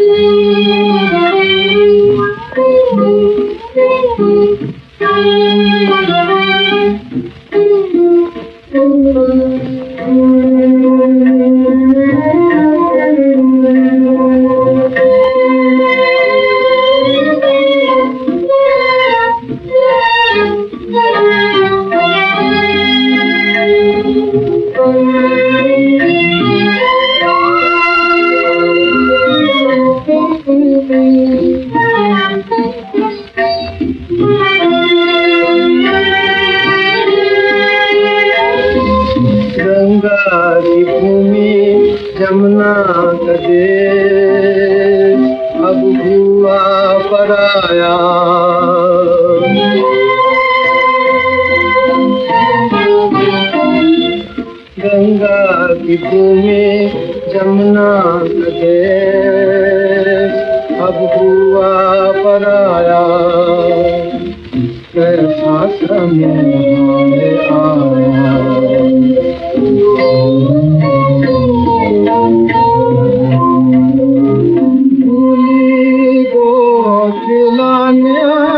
गंगा की भूमि जमुना कदे अब हुआ पराया। गंगा की भूमि जमुना कदे अब हुआ पराया। कैसा समय आया। Amen.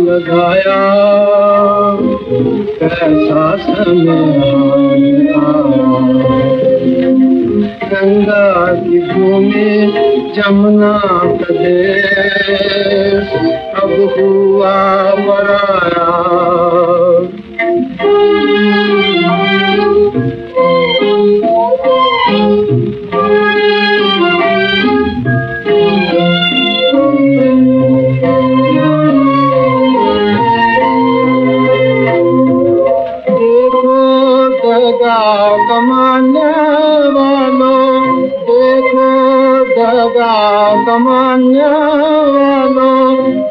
लगाया। कैसा गंगा की भूमि जमुना प्रदेश। अब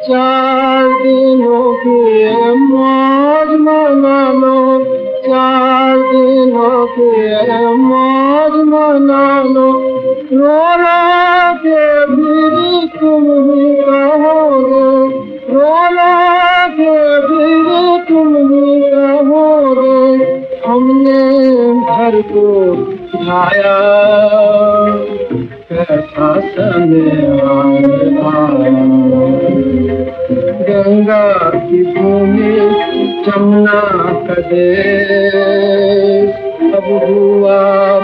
चार की मौज मना लो चार दिनों की मौज मना लो रो रो के भी तुम ही रो रो के भी तुम ही कहोगे हमने घर को गंगा की भूमि जमुना कदे अब हुआ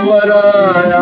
पराया